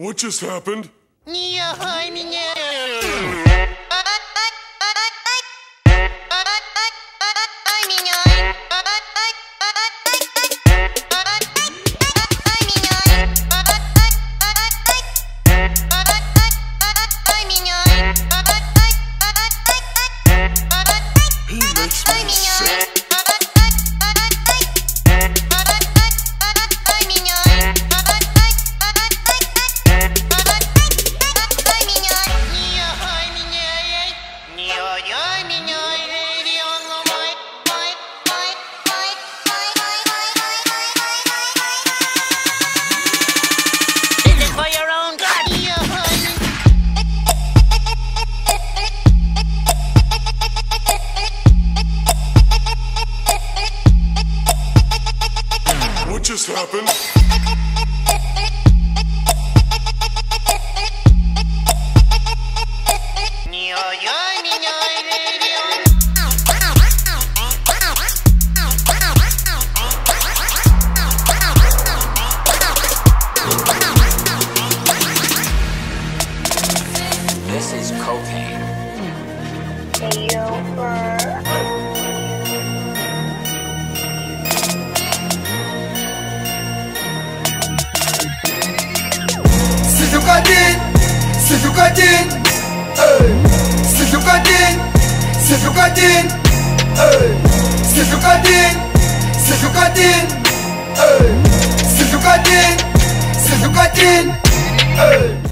What just happened? He makes me sick. Just happened? This is cocaine. c'est du cocaïne, c'est du cocaïne, c'est du cocaïne, c'est du cocaïne, c'est du cocaïne, c'est du cocaïne, c'est du cocaïne.